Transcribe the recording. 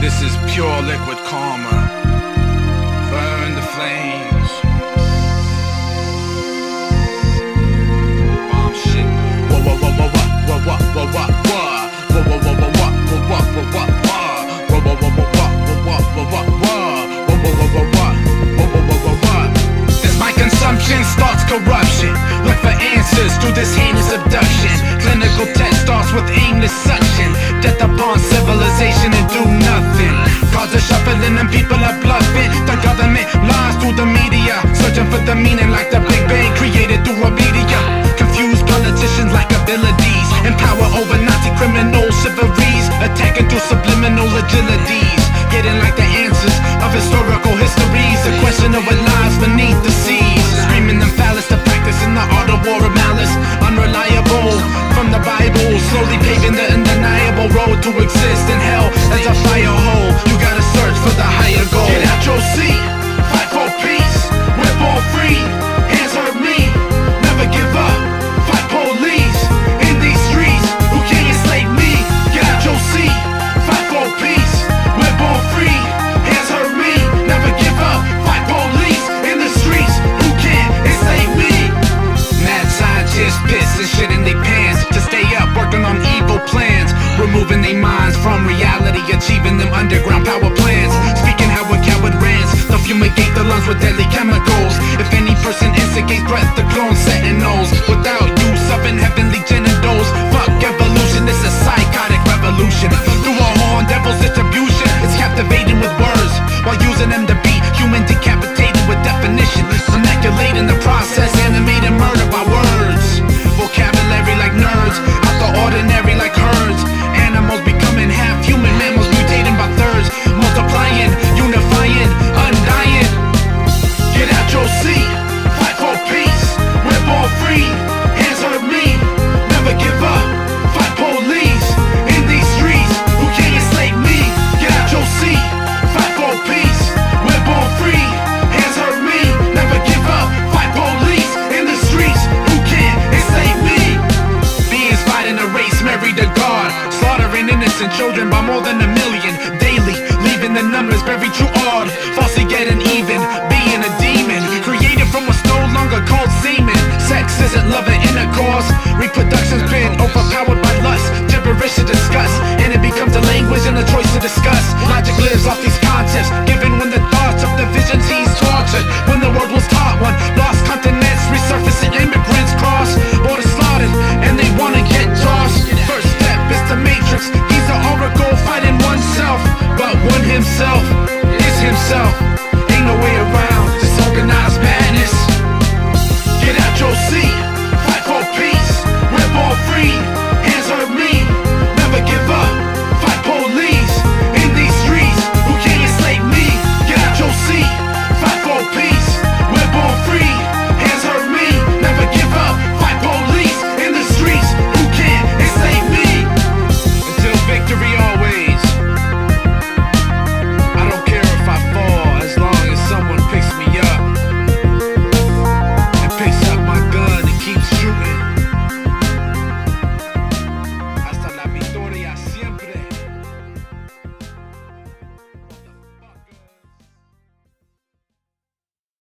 This is pure liquid karma. Burn the flames. Bomb shit. Whoa, whoa, whoa, whoa, whoa, whoa, whoa, whoa, whoa. Whoa, whoa, whoa, whoa, whoa, whoa, whoa, whoa, whoa. Whoa, whoa, whoa, whoa, whoa, whoa, whoa, whoa, whoa. Whoa, whoa, whoa, whoa, whoa. Whoa, my consumption starts corruption, look for answers through this heinous upon civilization and do nothing. Cause are shuffling and people are bluffing. The government lies through the media, searching for the meaning to exist in hell as a fire removing their minds from reality, achieving them underground power plants. Speaking how a coward rants, they'll fumigate the lungs with deadly chemicals. If any person instigates threat, the clone sentinels without use of heavenly the numbers very true odd, falsely getting even, being a demon, created from what's no longer called semen. Sex isn't love and intercourse, reproduction's been overpowered by lust, gibberish to discuss, and it becomes a language and a choice to discuss. myself